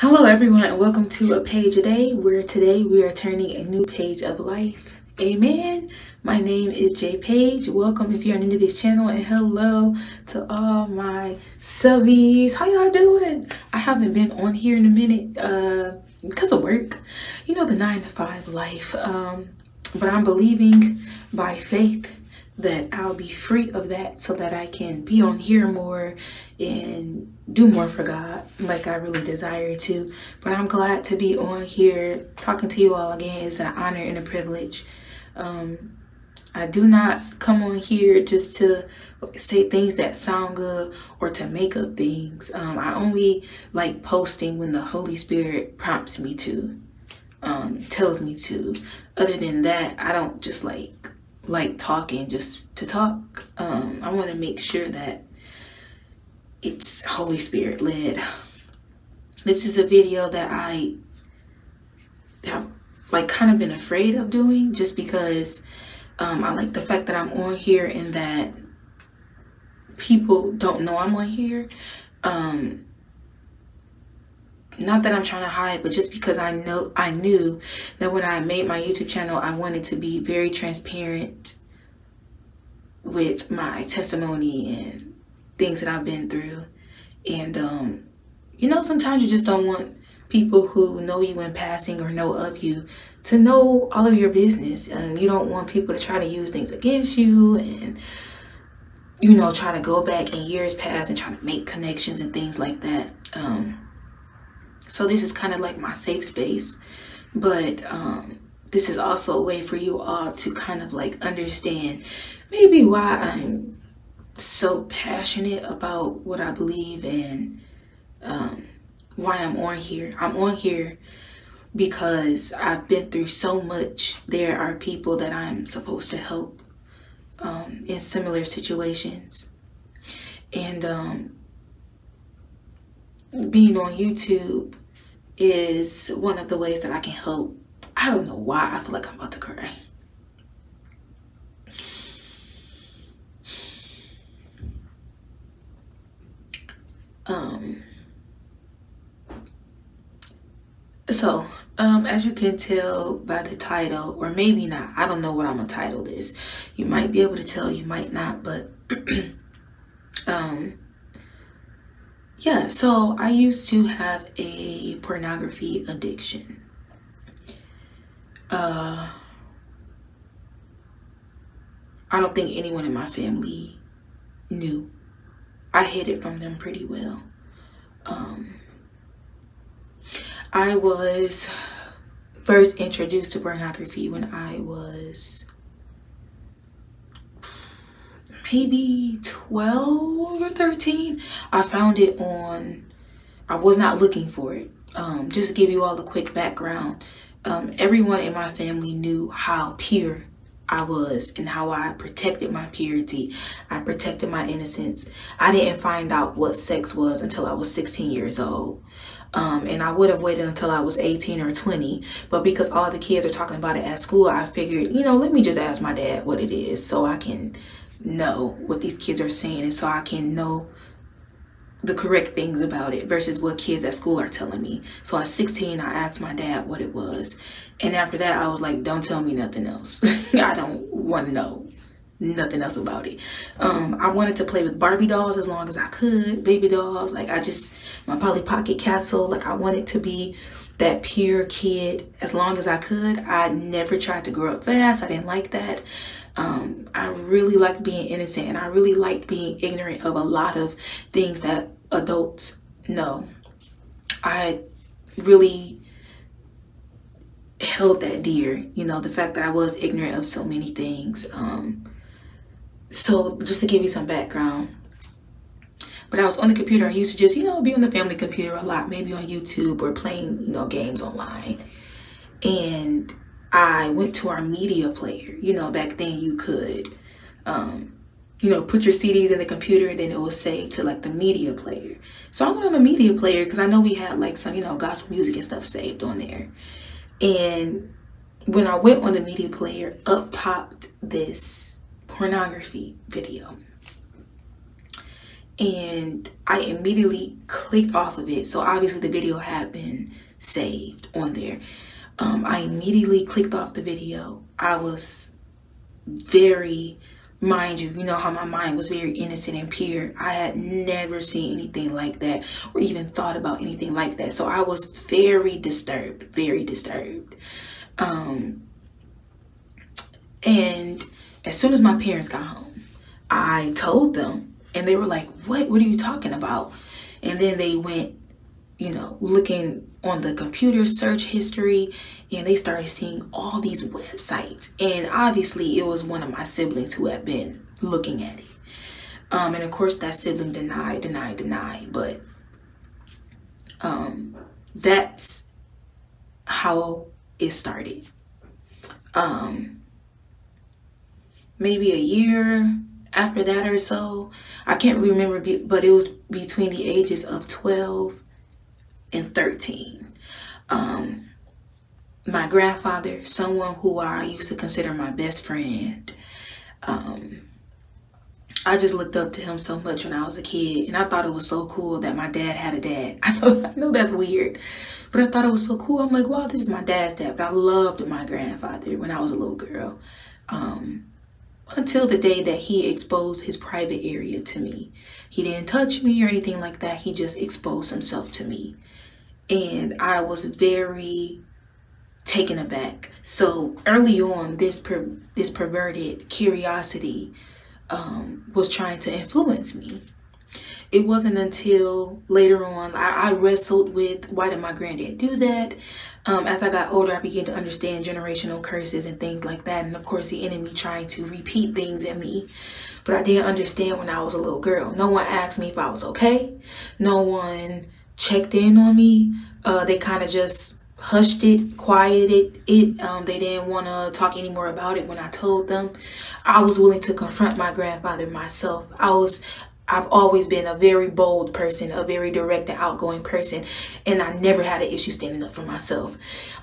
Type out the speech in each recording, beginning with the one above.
Hello everyone and welcome to a page a day where today we are turning a new page of life. Amen. My name is Jay Page. Welcome if you're new to this channel and hello to all my subbies. How y'all doing? I haven't been on here in a minute uh because of work. You know the nine to five life. Um but I'm believing by faith that I'll be free of that so that I can be on here more and do more for God like I really desire to. But I'm glad to be on here talking to you all again. It's an honor and a privilege. Um, I do not come on here just to say things that sound good or to make up things. Um, I only like posting when the Holy Spirit prompts me to, um, tells me to. Other than that, I don't just like like talking just to talk. Um, I want to make sure that it's Holy Spirit led. This is a video that I have like kind of been afraid of doing just because um, I like the fact that I'm on here and that people don't know I'm on here. Um, not that I'm trying to hide, but just because I know I knew that when I made my YouTube channel, I wanted to be very transparent with my testimony and things that I've been through. And um, you know, sometimes you just don't want people who know you in passing or know of you to know all of your business. And you don't want people to try to use things against you and you know, try to go back in years past and try to make connections and things like that. Um, so this is kind of like my safe space, but um, this is also a way for you all to kind of like understand maybe why I'm so passionate about what I believe and um, why I'm on here. I'm on here because I've been through so much. There are people that I'm supposed to help um, in similar situations. And um, being on YouTube is one of the ways that I can help. I don't know why I feel like I'm about to cry. Um, so, um, as you can tell by the title, or maybe not, I don't know what I'm gonna title this. You might be able to tell, you might not, but um, yeah, so I used to have a pornography addiction. Uh, I don't think anyone in my family knew. I hid it from them pretty well. Um, I was first introduced to pornography when I was maybe 12 or 13 i found it on i was not looking for it um, just to give you all a quick background um, everyone in my family knew how pure I was and how I protected my purity. I protected my innocence. I didn't find out what sex was until I was 16 years old. Um, and I would have waited until I was 18 or 20. But because all the kids are talking about it at school, I figured, you know, let me just ask my dad what it is so I can know what these kids are saying and so I can know the correct things about it versus what kids at school are telling me. So at 16, I asked my dad what it was. And after that, I was like, don't tell me nothing else. I don't want to know nothing else about it. Um, I wanted to play with Barbie dolls as long as I could, baby dolls. Like I just, my Polly Pocket Castle, like I wanted to be that pure kid as long as I could. I never tried to grow up fast. I didn't like that. Um, I really liked being innocent and I really liked being ignorant of a lot of things that adults know. I really held that dear, you know, the fact that I was ignorant of so many things. Um, so just to give you some background, but I was on the computer. I used to just, you know, be on the family computer a lot, maybe on YouTube or playing, you know, games online. And I went to our media player. You know, back then you could, um, you know, put your CDs in the computer then it will save to like the media player. So I went on the media player because I know we had like some, you know, gospel music and stuff saved on there. And when I went on the media player, up popped this pornography video. and I immediately clicked off of it. So obviously the video had been saved on there. Um, I immediately clicked off the video. I was very, mind you, you know how my mind was very innocent and pure. I had never seen anything like that or even thought about anything like that. So I was very disturbed, very disturbed. Um, and as soon as my parents got home, I told them and they were like, what, what are you talking about? And then they went, you know, looking on the computer search history and they started seeing all these websites. And obviously it was one of my siblings who had been looking at it. Um, and of course that sibling denied, denied, denied, but um, that's how it started. Um, maybe a year after that or so, I can't really remember, but it was between the ages of 12 and 13. Um, my grandfather, someone who I used to consider my best friend, um, I just looked up to him so much when I was a kid, and I thought it was so cool that my dad had a dad. I know, I know that's weird, but I thought it was so cool. I'm like, wow, this is my dad's dad. But I loved my grandfather when I was a little girl. Um, until the day that he exposed his private area to me. He didn't touch me or anything like that. He just exposed himself to me. And I was very taken aback. So early on, this per this perverted curiosity um, was trying to influence me. It wasn't until later on I, I wrestled with why did my granddad do that? Um, as I got older, I began to understand generational curses and things like that. And of course, the enemy trying to repeat things in me. But I didn't understand when I was a little girl. No one asked me if I was okay. No one checked in on me. Uh, they kind of just hushed it, quieted it. Um, they didn't want to talk anymore about it when I told them. I was willing to confront my grandfather myself. I was I've always been a very bold person, a very direct and outgoing person, and I never had an issue standing up for myself.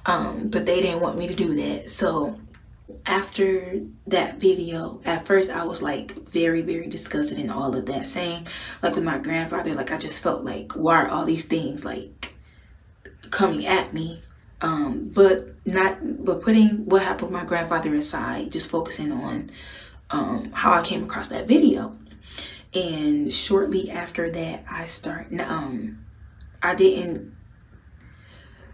Um, but they didn't want me to do that. So after that video, at first I was like very, very disgusted in all of that. Same like with my grandfather, like I just felt like, why are all these things like coming at me? Um, but not, but putting what happened with my grandfather aside, just focusing on um, how I came across that video and shortly after that i start um i didn't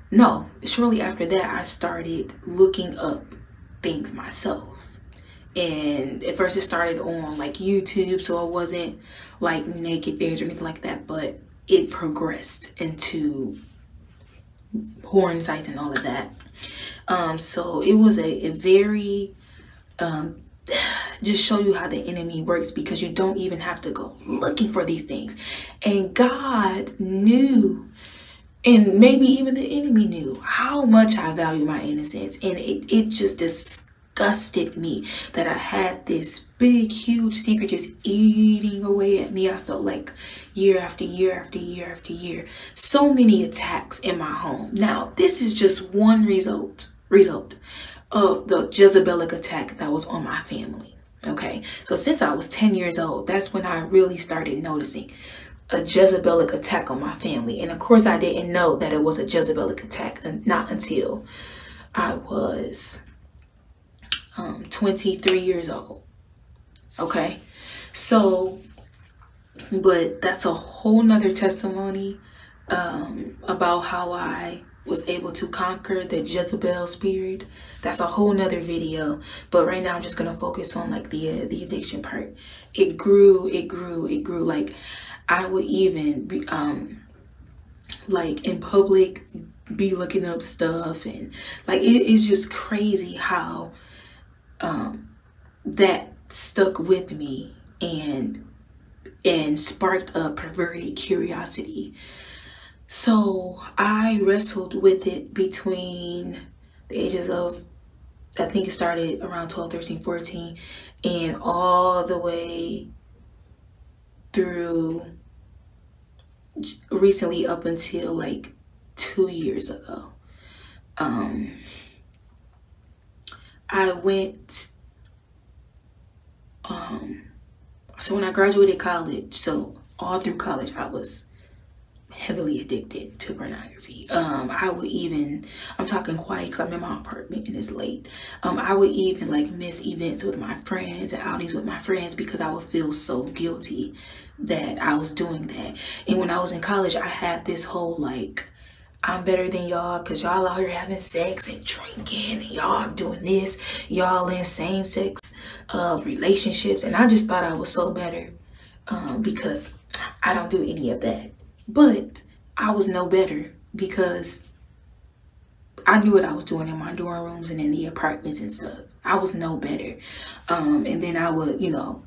no shortly after that i started looking up things myself and at first it started on like youtube so it wasn't like naked things or anything like that but it progressed into porn sites and all of that um so it was a, a very um just show you how the enemy works because you don't even have to go looking for these things. And God knew, and maybe even the enemy knew how much I value my innocence. And it, it just disgusted me that I had this big, huge secret just eating away at me. I felt like year after year after year after year. So many attacks in my home. Now, this is just one result result of the Jezebelic attack that was on my family. Okay, so since I was 10 years old, that's when I really started noticing a Jezebelic attack on my family. And of course, I didn't know that it was a Jezebelic attack, not until I was um, 23 years old. Okay, so, but that's a whole nother testimony um, about how I was able to conquer the Jezebel spirit. That's a whole nother video. But right now I'm just gonna focus on like the uh, the addiction part. It grew, it grew, it grew. Like I would even be um like in public be looking up stuff and like it is just crazy how um that stuck with me and and sparked a perverted curiosity. So I wrestled with it between the ages of, I think it started around 12, 13, 14, and all the way through recently up until like two years ago. Um, I went, um, so when I graduated college, so all through college, I was heavily addicted to pornography. Um, I would even, I'm talking quiet because I'm in my apartment and it's late. Um, I would even like miss events with my friends and outings with my friends because I would feel so guilty that I was doing that. And when I was in college, I had this whole like, I'm better than y'all because y'all out here having sex and drinking and y'all doing this. Y'all in same sex uh, relationships. And I just thought I was so better um, because I don't do any of that. But I was no better because I knew what I was doing in my dorm rooms and in the apartments and stuff. I was no better. Um, and then I would, you know,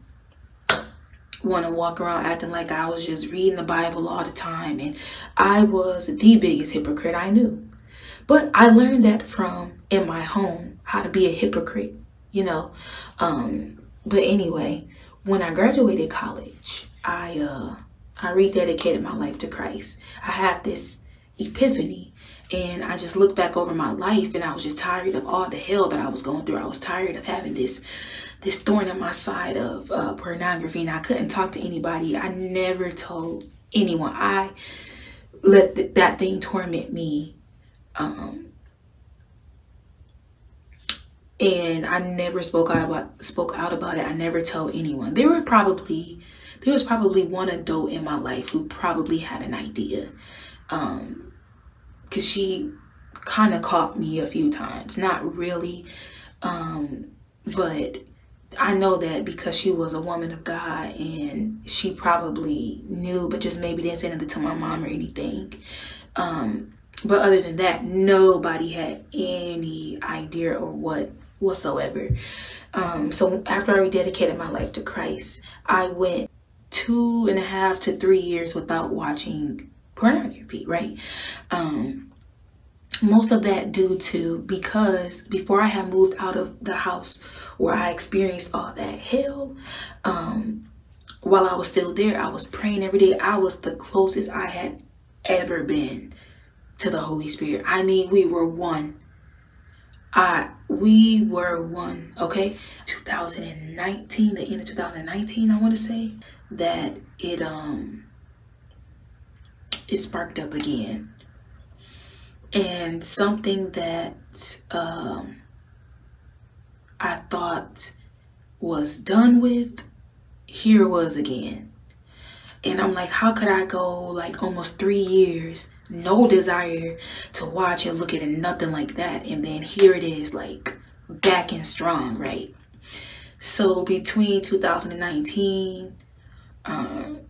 want to walk around acting like I was just reading the Bible all the time. And I was the biggest hypocrite I knew. But I learned that from in my home, how to be a hypocrite, you know. Um, but anyway, when I graduated college, I uh, I rededicated my life to Christ. I had this epiphany and I just looked back over my life and I was just tired of all the hell that I was going through. I was tired of having this this thorn in my side of uh, pornography and I couldn't talk to anybody. I never told anyone. I let th that thing torment me. Um, and I never spoke out about spoke out about it. I never told anyone. There were probably there was probably one adult in my life who probably had an idea. Um, cause she kind of caught me a few times. Not really, um, but I know that because she was a woman of God and she probably knew, but just maybe didn't say anything to my mom or anything. Um, but other than that, nobody had any idea or what whatsoever. Um, so after I rededicated my life to Christ, I went two and a half to three years without watching pornography, right? Um, most of that due to because before I had moved out of the house where I experienced all that hell, um, while I was still there, I was praying every day. I was the closest I had ever been to the Holy Spirit. I mean, we were one. I we were one, okay? 2019, the end of 2019, I want to say that it um it sparked up again and something that um, I thought was done with, here was again. And I'm like, how could I go like almost three years, no desire to watch and look at it, nothing like that. And then here it is like back and strong, right? So between 2019, um,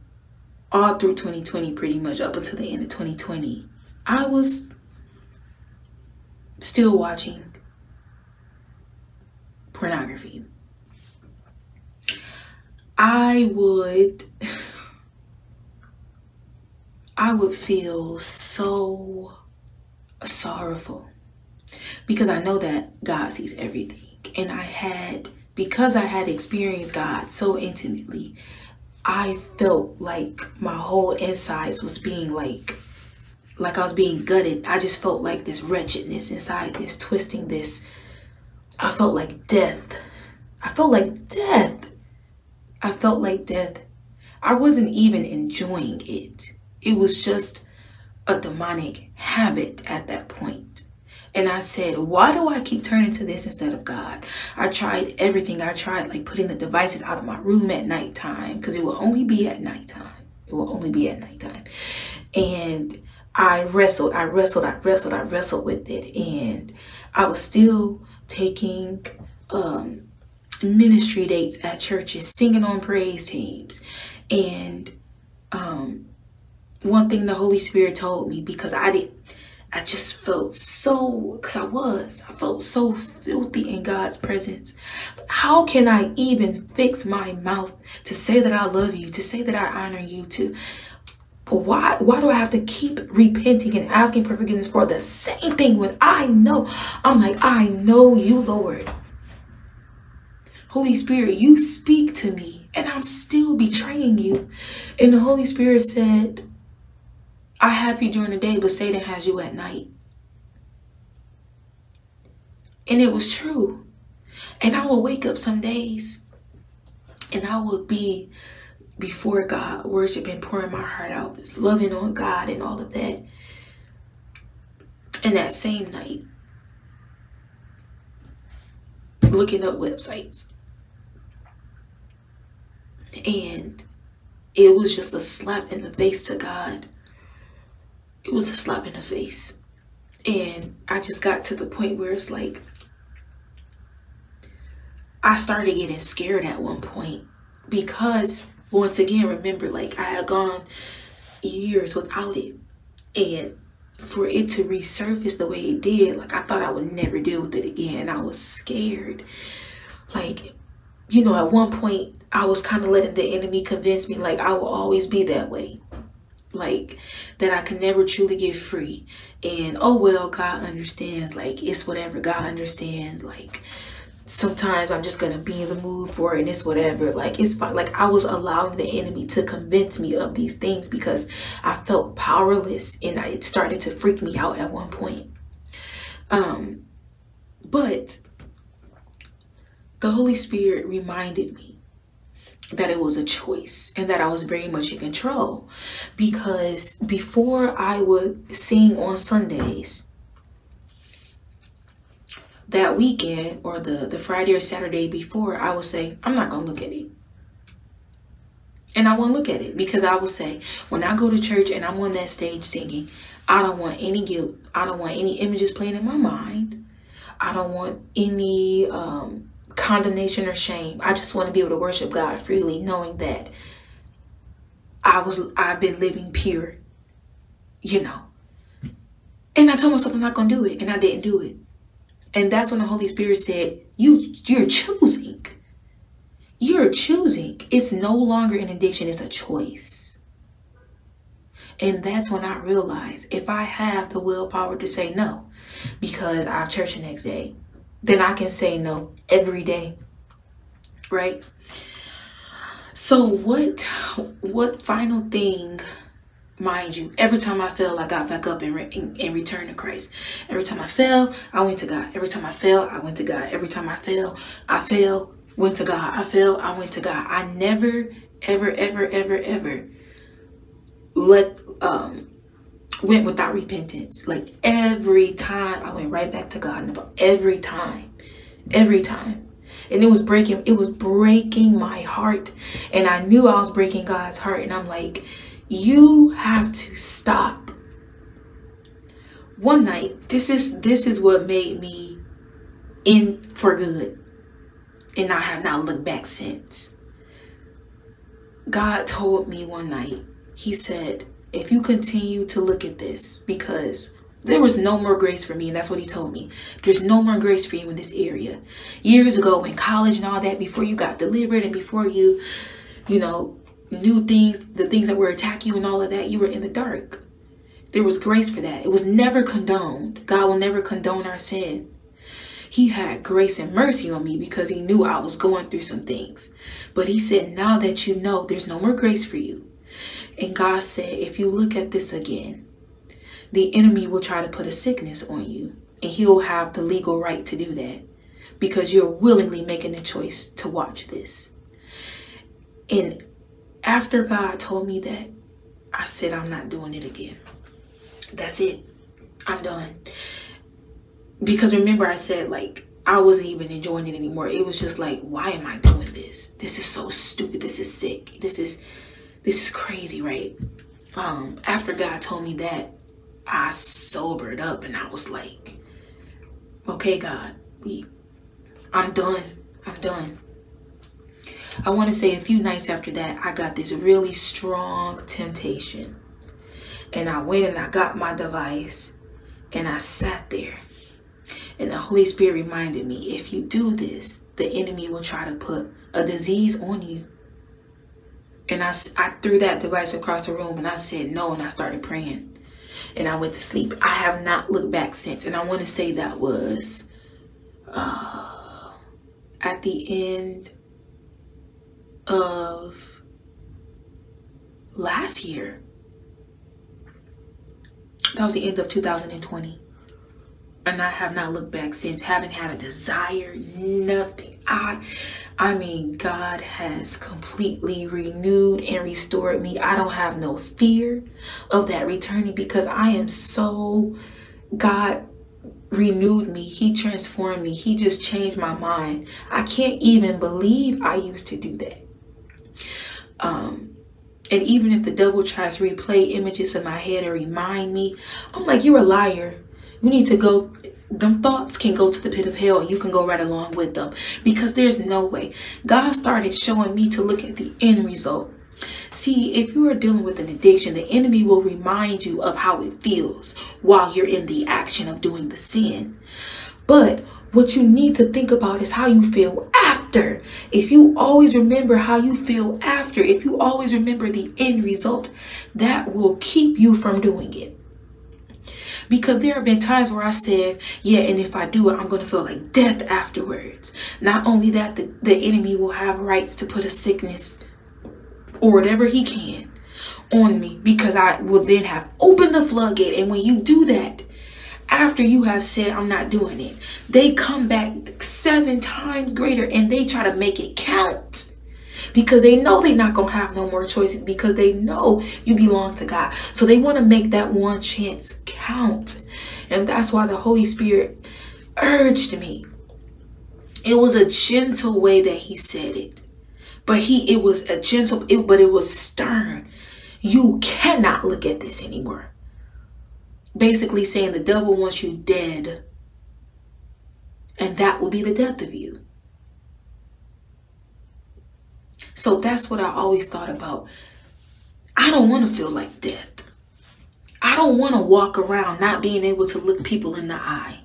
all through 2020, pretty much up until the end of 2020, I was still watching pornography. I would I would feel so sorrowful because I know that God sees everything. And I had, because I had experienced God so intimately, I felt like my whole insides was being like like I was being gutted. I just felt like this wretchedness inside, this twisting, this. I felt like death. I felt like death. I felt like death. I wasn't even enjoying it. It was just a demonic habit at that point. And I said, why do I keep turning to this instead of God? I tried everything. I tried like putting the devices out of my room at nighttime because it will only be at nighttime. It will only be at nighttime. And I wrestled, I wrestled, I wrestled, I wrestled with it. And I was still taking um, ministry dates at churches, singing on praise teams. And um, one thing the Holy Spirit told me, because I did, I just felt so, because I was, I felt so filthy in God's presence. How can I even fix my mouth to say that I love you, to say that I honor you, to but why why do I have to keep repenting and asking for forgiveness for the same thing when I know I'm like I know you Lord. Holy Spirit, you speak to me and I'm still betraying you. And the Holy Spirit said, I have you during the day, but Satan has you at night. And it was true. And I will wake up some days and I will be before God, worshiping, pouring my heart out, loving on God and all of that. And that same night, looking up websites. And it was just a slap in the face to God. It was a slap in the face. And I just got to the point where it's like, I started getting scared at one point because once again, remember, like I had gone years without it. And for it to resurface the way it did, like I thought I would never deal with it again. I was scared. Like, you know, at one point I was kind of letting the enemy convince me like I will always be that way. Like that I can never truly get free. And oh well, God understands. Like it's whatever God understands. Like sometimes I'm just gonna be in the mood for it and it's whatever. Like it's fine. Like I was allowing the enemy to convince me of these things because I felt powerless and it started to freak me out at one point. Um, but the Holy Spirit reminded me that it was a choice and that I was very much in control because before I would sing on Sundays, that weekend or the, the Friday or Saturday before, I would say, I'm not going to look at it. And I won't look at it because I will say, when I go to church and I'm on that stage singing, I don't want any guilt. I don't want any images playing in my mind. I don't want any um, condemnation or shame. I just want to be able to worship God freely, knowing that I was I've been living pure, you know. And I told myself I'm not gonna do it, and I didn't do it. And that's when the Holy Spirit said, You you're choosing. You're choosing. It's no longer an addiction, it's a choice. And that's when I realized if I have the willpower to say no, because I have church the next day, then I can say no every day. Right? So what what final thing mind you every time i fell i got back up and, re- and, and returned to christ. Every time i fell i went to god. Every time i fell i went to god. Every time i fell i fell went to god. I fell i went to god. I never ever ever ever ever let um went without repentance like every time i went right back to god every time every time and it was breaking it was breaking my heart and i knew i was breaking god's heart and i'm like you have to stop. One night, this is this is what made me in for good. And I have not looked back since. God told me one night, he said, if you continue to look at this, because there was no more grace for me, and that's what he told me. There's no more grace for you in this area. Years ago in college and all that, before you got delivered and before you, you know, new things, the things that were attacking you and all of that, you were in the dark. There was grace for that. It was never condoned. God will never condone our sin. He had grace and mercy on me because he knew I was going through some things. But he said, now that you know there's no more grace for you. And God said, if you look at this again, the enemy will try to put a sickness on you. And he'll have the legal right to do that because you're willingly making a choice to watch this. And after God told me that, I said, I'm not doing it again. That's it. I'm done. Because remember, I said, like, I wasn't even enjoying it anymore. It was just like, why am I doing this? This is so stupid. This is sick. This is, this is crazy, right? Um, after God told me that, I sobered up and I was like, okay, God, I'm done. I'm done. I want to say a few nights after that, I got this really strong temptation. And I went and I got my device and I sat there. And the Holy Spirit reminded me if you do this, the enemy will try to put a disease on you. And I, I threw that device across the room and I said no and I started praying. And I went to sleep. I have not looked back since. And I want to say that was uh, at the end of last year. That was the end of 2020. And I have not looked back since. Haven't had a desire, nothing. I I mean, God has completely renewed and restored me. I don't have no fear of that returning because I am so God renewed me. He transformed me. He just changed my mind. I can't even believe I used to do that. Um and even if the devil tries to replay images in my head or remind me, I'm like, you're a liar. You need to go them thoughts can go to the pit of hell and you can go right along with them. Because there's no way. God started showing me to look at the end result. See if you are dealing with an addiction the enemy will remind you of how it feels while you're in the action of doing the sin. But what you need to think about is how you feel after. If you always remember how you feel after if you always remember the end result that will keep you from doing it because there have been times where I said, yeah, and if I do it, I'm going to feel like death afterwards. Not only that, the, the enemy will have rights to put a sickness or whatever he can on me because I will then have opened the floodgate. And when you do that, after you have said, I'm not doing it, they come back seven times greater and they try to make it count because they know they're not going to have no more choices because they know you belong to God. So they want to make that one chance count. And that's why the Holy Spirit urged me. It was a gentle way that he said it. But he it was a gentle it, but it was stern. You cannot look at this anymore. Basically saying the devil wants you dead. And that will be the death of you. So that's what I always thought about. I don't want to feel like death. I don't want to walk around not being able to look people in the eye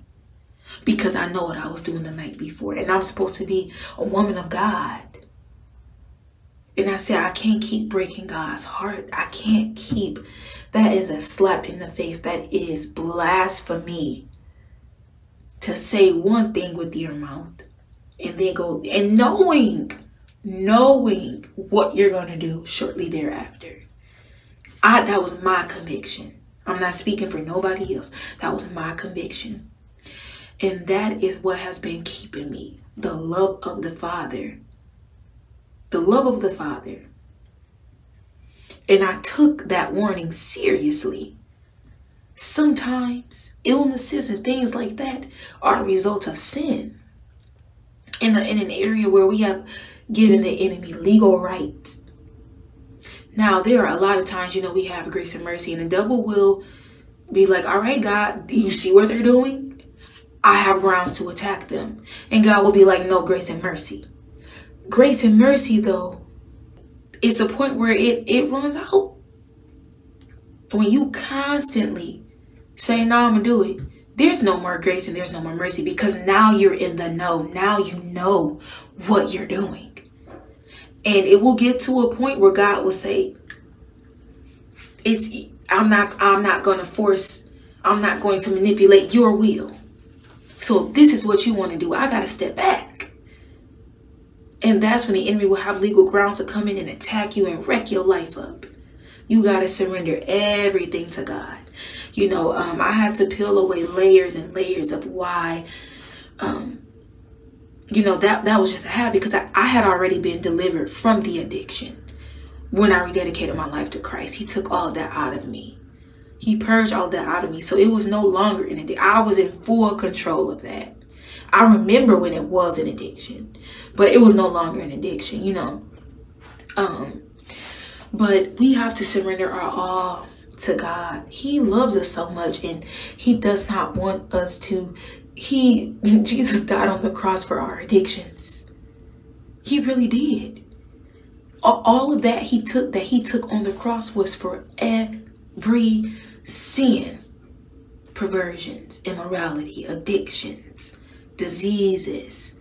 because I know what I was doing the night before. And I'm supposed to be a woman of God. And I said, I can't keep breaking God's heart. I can't keep. That is a slap in the face. That is blasphemy to say one thing with your mouth and then go and knowing knowing what you're going to do shortly thereafter. I that was my conviction. I'm not speaking for nobody else. That was my conviction. And that is what has been keeping me. The love of the Father. The love of the Father. And I took that warning seriously. Sometimes illnesses and things like that are a result of sin. In, a, in an area where we have giving the enemy legal rights. Now, there are a lot of times, you know, we have grace and mercy, and the devil will be like, All right, God, do you see what they're doing? I have grounds to attack them. And God will be like, No, grace and mercy. Grace and mercy, though, it's a point where it, it runs out. When you constantly say, No, I'm going to do it, there's no more grace and there's no more mercy because now you're in the know. Now you know what you're doing. And it will get to a point where God will say, It's I'm not I'm not gonna force, I'm not going to manipulate your will. So if this is what you want to do, I gotta step back. And that's when the enemy will have legal grounds to come in and attack you and wreck your life up. You got to surrender everything to God. You know, um, I had to peel away layers and layers of why um, you know, that, that was just a habit because I, I had already been delivered from the addiction when I rededicated my life to Christ. He took all of that out of me. He purged all that out of me. So it was no longer an addiction. I was in full control of that. I remember when it was an addiction, but it was no longer an addiction, you know. Um, but we have to surrender our all to God. He loves us so much and he does not want us to he Jesus died on the cross for our addictions. He really did. All of that he took that he took on the cross was for every sin, perversions, immorality, addictions, diseases,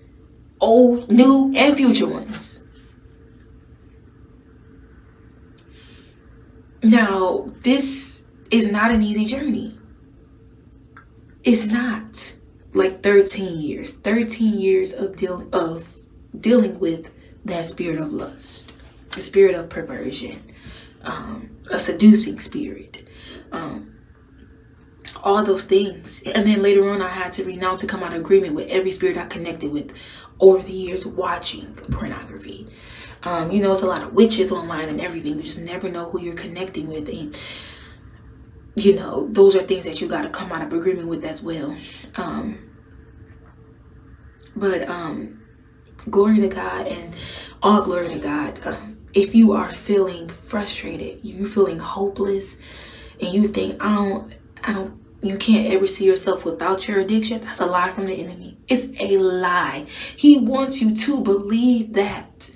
old, new, and future ones. Now, this is not an easy journey. It's not like 13 years 13 years of dealing of dealing with that spirit of lust the spirit of perversion um, a seducing spirit um, all those things. And then later on, I had to renounce to come out of agreement with every spirit I connected with over the years watching pornography. Um, you know, it's a lot of witches online and everything. You just never know who you're connecting with. And, you know, those are things that you got to come out of agreement with as well. Um, but um, glory to God and all glory to God. Um, if you are feeling frustrated, you feeling hopeless, and you think, I don't, I don't you can't ever see yourself without your addiction, that's a lie from the enemy. It's a lie. He wants you to believe that.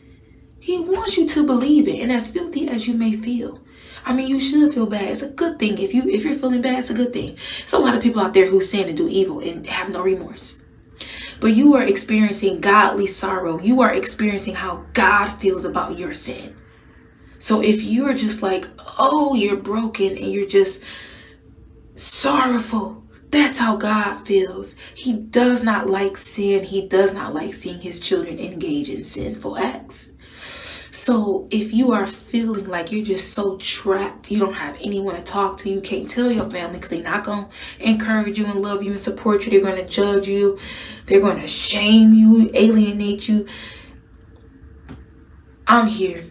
He wants you to believe it. And as filthy as you may feel, I mean, you should feel bad. It's a good thing. If you if you're feeling bad, it's a good thing. There's a lot of people out there who sin and do evil and have no remorse. But you are experiencing godly sorrow. You are experiencing how God feels about your sin. So if you're just like, oh, you're broken and you're just sorrowful. That's how God feels. He does not like sin. He does not like seeing his children engage in sinful acts. So if you are feeling like you're just so trapped, you don't have anyone to talk to, you can't tell your family because they're not going to encourage you and love you and support you. They're going to judge you. They're going to shame you, alienate you. I'm here.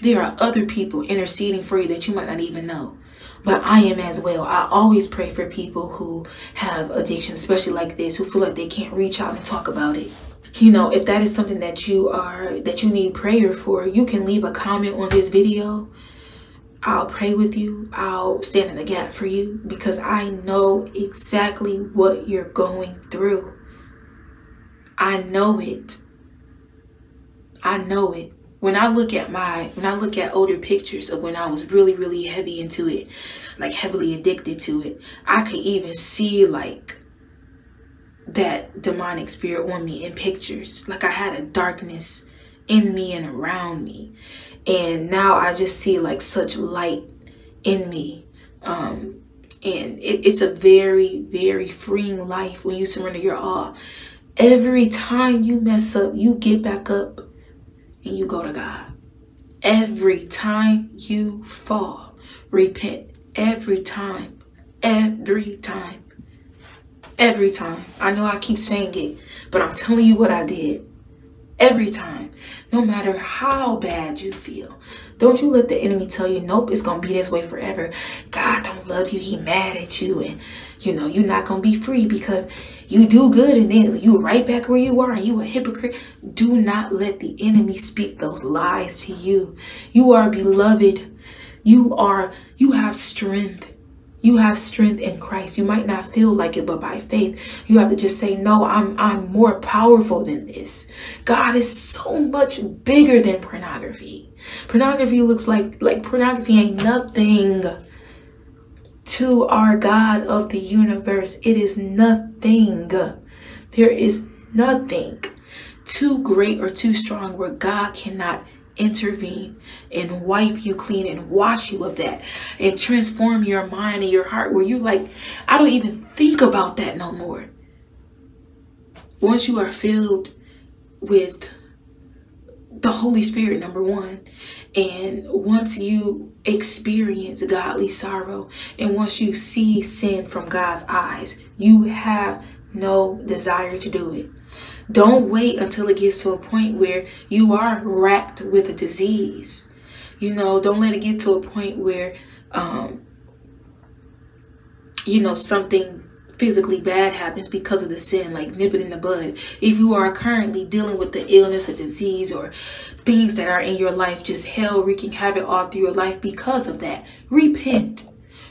There are other people interceding for you that you might not even know but I am as well. I always pray for people who have addiction, especially like this, who feel like they can't reach out and talk about it. You know, if that is something that you are, that you need prayer for, you can leave a comment on this video. I'll pray with you. I'll stand in the gap for you because I know exactly what you're going through. I know it. I know it when I look at my when I look at older pictures of when I was really really heavy into it, like heavily addicted to it, I could even see like that demonic spirit on me in pictures. Like I had a darkness in me and around me. And now I just see like such light in me. Um and it, it's a very, very freeing life when you surrender your all. Every time you mess up, you get back up and you go to God. Every time you fall, repent. Every time. Every time. Every time. I know I keep saying it, but I'm telling you what I did. Every time. No matter how bad you feel. Don't you let the enemy tell you, nope, it's going to be this way forever. God don't love you. He mad at you. And, you know, you're not going to be free because you do good and then you right back where you are and you a hypocrite. Do not let the enemy speak those lies to you. You are beloved. You are, you have strength. You have strength in Christ. You might not feel like it, but by faith, you have to just say, no, I'm, I'm more powerful than this. God is so much bigger than pornography. Pornography looks like, like pornography ain't nothing to our God of the universe. It is nothing. There is nothing too great or too strong where God cannot intervene and wipe you clean and wash you of that and transform your mind and your heart where you like, I don't even think about that no more. Once you are filled with the Holy Spirit, number one, and once you experience godly sorrow, and once you see sin from God's eyes, you have no desire to do it. Don't wait until it gets to a point where you are racked with a disease. You know, don't let it get to a point where, um, you know, something physically bad happens because of the sin, like nip it in the bud. If you are currently dealing with the illness or disease or things that are in your life, just hell wreaking havoc all through your life because of that, repent.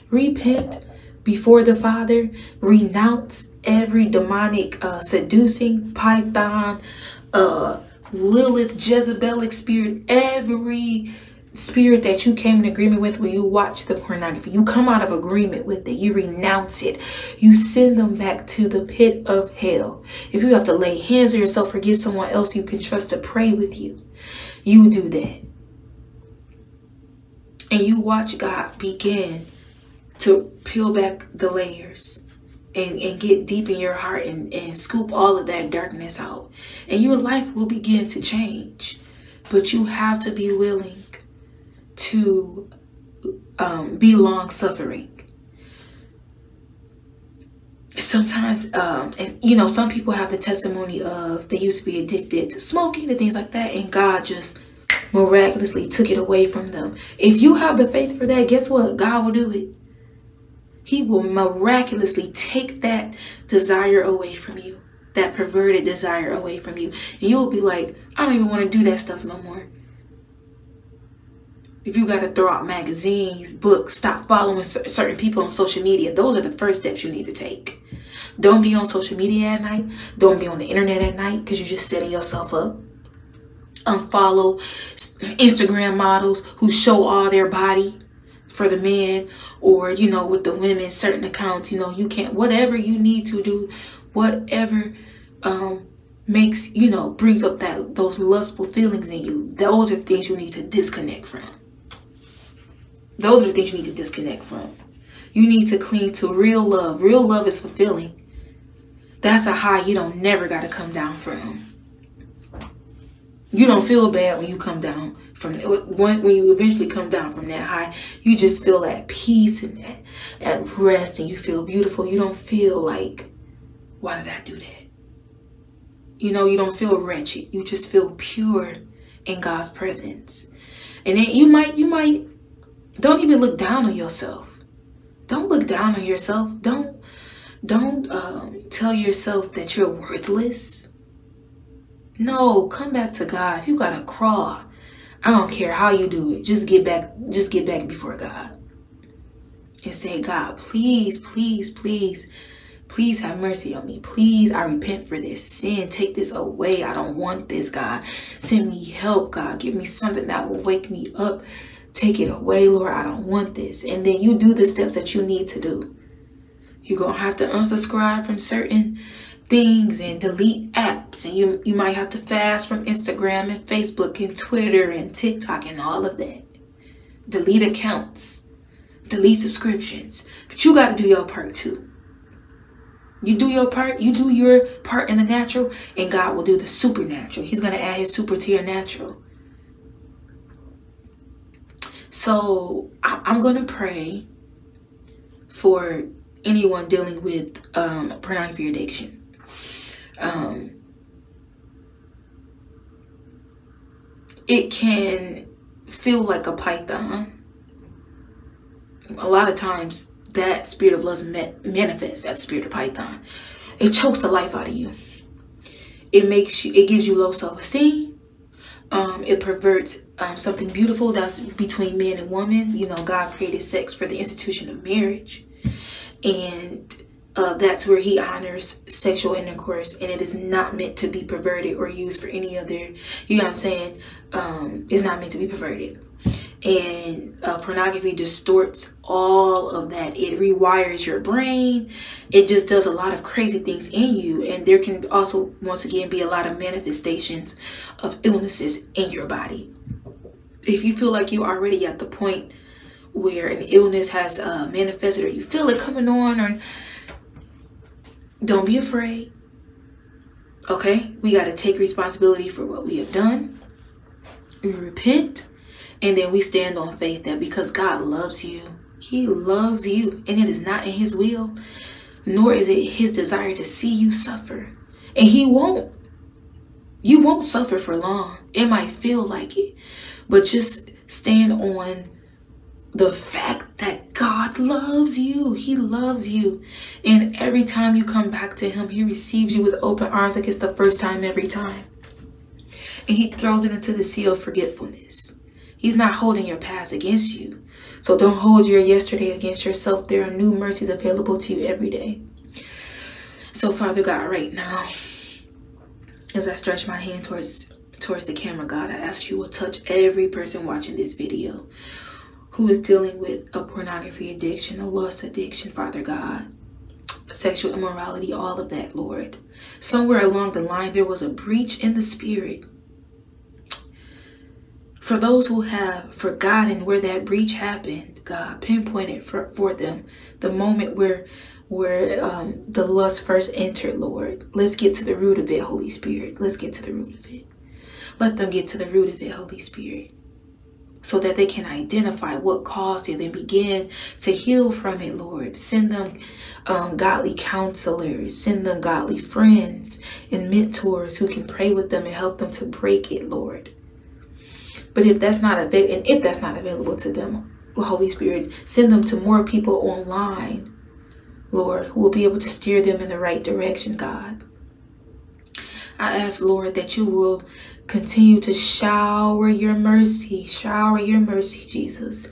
Repent before the Father. Renounce every demonic uh, seducing python, uh, Lilith, Jezebelic spirit, every spirit that you came in agreement with when you watch the pornography. You come out of agreement with it. You renounce it. You send them back to the pit of hell. If you have to lay hands on yourself or get someone else you can trust to pray with you, you do that. And you watch God begin to peel back the layers and, and get deep in your heart and, and scoop all of that darkness out. And your life will begin to change. But you have to be willing to um, be long suffering. sometimes um and you know some people have the testimony of they used to be addicted to smoking and things like that and god just miraculously took it away from them if you have the faith for that guess what god will do it he will miraculously take that desire away from you that perverted desire away from you and you'll be like i don't even want to do that stuff no more if you got to throw out magazines, books, stop following certain people on social media, those are the first steps you need to take. Don't be on social media at night. Don't be on the internet at night because you're just setting yourself up. Unfollow Instagram models who show all their body for the men or, you know, with the women, certain accounts, you know, you can't, whatever you need to do, whatever um, makes, you know, brings up that those lustful feelings in you. Those are things you need to disconnect from. Those are the things you need to disconnect from. You need to cling to real love. Real love is fulfilling. That's a high you don't never got to come down from. You don't feel bad when you come down from when, when you eventually come down from that high. You just feel at peace and at, at rest and you feel beautiful. You don't feel like, why did I do that? You know, you don't feel wretched. You just feel pure in God's presence. And then you might, you might, don't even look down on yourself. Don't look down on yourself. Don't don't um, tell yourself that you're worthless. No, come back to God. If you gotta crawl, I don't care how you do it. Just get back, just get back before God. And say, God, please, please, please, please have mercy on me. Please, I repent for this sin. Take this away. I don't want this, God. Send me help, God. Give me something that will wake me up. Take it away, Lord. I don't want this. And then you do the steps that you need to do. You're going to have to unsubscribe from certain things and delete apps. And you, you might have to fast from Instagram and Facebook and Twitter and TikTok and all of that. Delete accounts. Delete subscriptions. But you got to do your part too. You do your part, you do your part in the natural, and God will do the supernatural. He's going to add his super to your natural. So I'm going to pray for anyone dealing with um, pornography addiction. Um, it can feel like a python. A lot of times, that spirit of lust manifests as spirit of python. It chokes the life out of you. It makes you. It gives you low self-esteem. Um, it perverts um, something beautiful that's between man and woman. You know, God created sex for the institution of marriage and uh, that's where he honors sexual intercourse and it is not meant to be perverted or used for any other you know what i'm saying? Um it's not meant to be perverted. And uh, pornography distorts all of that. It rewires your brain. It just does a lot of crazy things in you and there can also once again be a lot of manifestations of illnesses in your body. If you feel like you're already at the point where an illness has uh, manifested or you feel it coming on or don't be afraid. Okay? We got to take responsibility for what we have done. We repent and then we stand on faith that because god loves you he loves you and it is not in his will nor is it his desire to see you suffer. And he won't. You won't suffer for long. It might feel like it but just stand on the fact that God loves you. He loves you. And every time you come back to him, he receives you with open arms like it's the first time every time. And he throws it into the sea of forgetfulness. He's not holding your past against you. So don't hold your yesterday against yourself. There are new mercies available to you every day. So Father God, right now, as I stretch my hand towards towards the camera, God, I ask you will touch every person watching this video who is dealing with a pornography addiction, a lust addiction, Father God, sexual immorality, all of that, Lord. Somewhere along the line, there was a breach in the spirit. For those who have forgotten where that breach happened, God pinpointed for, for them the moment where where um, the lust first entered, Lord. Let's get to the root of it, Holy Spirit. Let's get to the root of it. Let them get to the root of it, Holy Spirit. So that they can identify what caused it and begin to heal from it, Lord. Send them um, godly counselors, send them godly friends and mentors who can pray with them and help them to break it, Lord. But if that's not available, and if that's not available to them, Holy Spirit, send them to more people online, Lord, who will be able to steer them in the right direction, God. I ask, Lord, that you will continue to shower your mercy, shower your mercy, Jesus,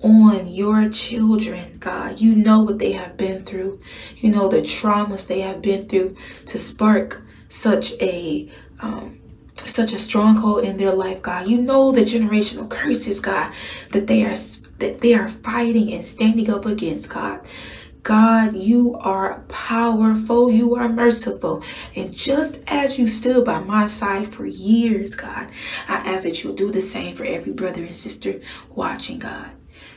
on your children, God. You know what they have been through. You know the traumas they have been through to spark such a um, such a stronghold in their life, God. You know the generational curses, God, that they are that they are fighting and standing up against, God. God, you are powerful, you are merciful. And just as you stood by my side for years, God, I ask that you'll do the same for every brother and sister watching, God.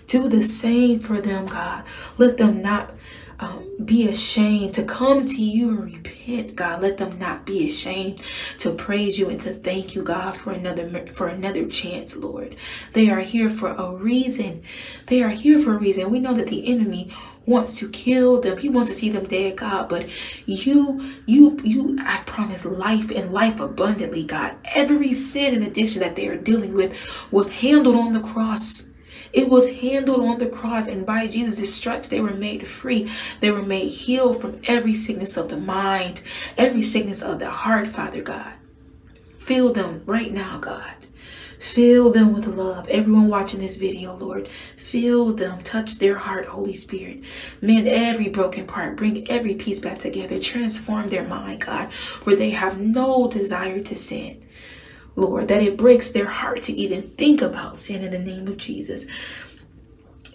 Do the same for them, God. Let them not um, be ashamed to come to you and repent, God. Let them not be ashamed to praise you and to thank you, God, for another for another chance, Lord. They are here for a reason. They are here for a reason. We know that the enemy wants to kill them. He wants to see them dead, God. But you, you, you, I've promised life and life abundantly, God. Every sin and addiction that they are dealing with was handled on the cross. It was handled on the cross, and by Jesus' stripes, they were made free. They were made healed from every sickness of the mind, every sickness of the heart, Father God. Fill them right now, God. Fill them with love. Everyone watching this video, Lord, fill them. Touch their heart, Holy Spirit. Mend every broken part. Bring every piece back together. Transform their mind, God, where they have no desire to sin. Lord, that it breaks their heart to even think about sin in the name of Jesus.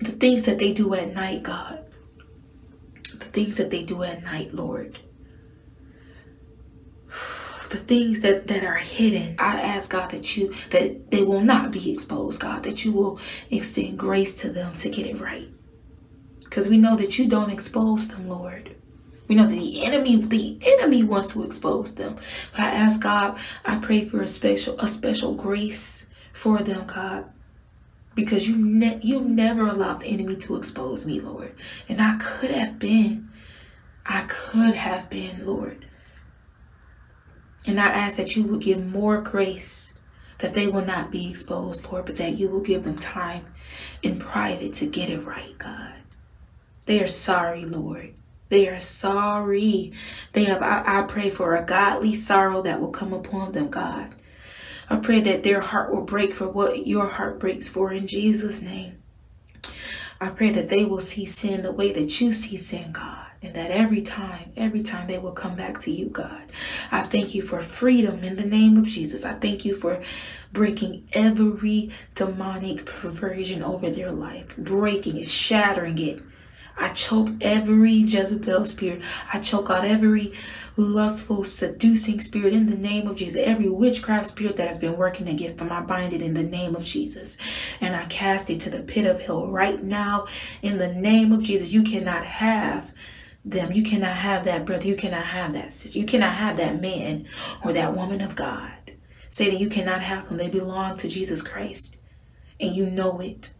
The things that they do at night, God. The things that they do at night, Lord. The things that, that are hidden, I ask God that you, that they will not be exposed, God, that you will extend grace to them to get it right. Because we know that you don't expose them, Lord. We know that the enemy, the enemy wants to expose them. But I ask God, I pray for a special, a special grace for them, God. Because you ne you never allowed the enemy to expose me, Lord. And I could have been. I could have been, Lord. And I ask that you would give more grace that they will not be exposed, Lord, but that you will give them time in private to get it right, God. They are sorry, Lord. They are sorry. They have, I, I pray for a godly sorrow that will come upon them, God. I pray that their heart will break for what your heart breaks for in Jesus' name. I pray that they will see sin the way that you see sin, God. And that every time, every time they will come back to you, God. I thank you for freedom in the name of Jesus. I thank you for breaking every demonic perversion over their life, breaking it, shattering it, I choke every Jezebel spirit. I choke out every lustful, seducing spirit in the name of Jesus. Every witchcraft spirit that has been working against them, I bind it in the name of Jesus. And I cast it to the pit of hell right now in the name of Jesus. You cannot have them. You cannot have that brother. You cannot have that sister. You cannot have that man or that woman of God. Say that you cannot have them. They belong to Jesus Christ. And you know it.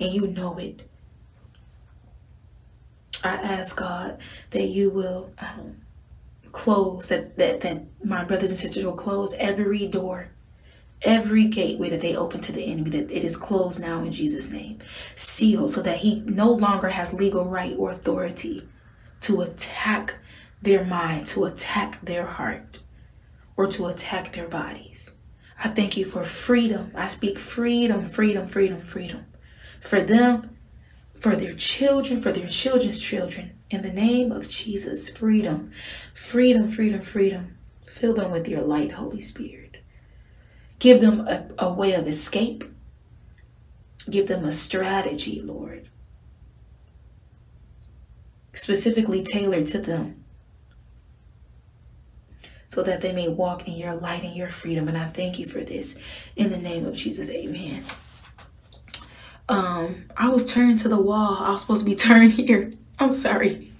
And you know it. I ask God that you will um, close, that, that, that my brothers and sisters will close every door, every gateway that they open to the enemy, that it is closed now in Jesus' name. Sealed so that he no longer has legal right or authority to attack their mind, to attack their heart, or to attack their bodies. I thank you for freedom. I speak freedom, freedom, freedom, freedom for them for their children, for their children's children. In the name of Jesus, freedom, freedom, freedom, freedom. Fill them with your light, Holy Spirit. Give them a, a way of escape. Give them a strategy, Lord, specifically tailored to them so that they may walk in your light and your freedom. And I thank you for this. In the name of Jesus, amen um i was turned to the wall i was supposed to be turned here i'm sorry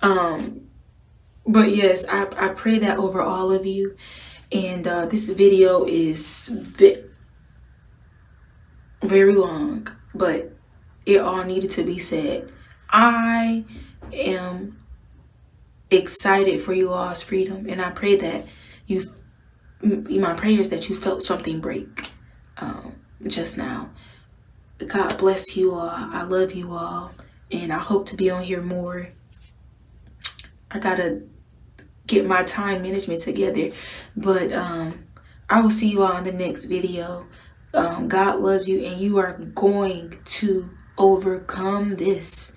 um but yes i i pray that over all of you and uh this video is vi very long, but it all needed to be said. I am excited for you all's freedom, and I pray that you, my prayer is that you felt something break um, just now. God bless you all. I love you all, and I hope to be on here more. I gotta get my time management together, but um, I will see you all in the next video. Um, God loves you, and you are going to overcome this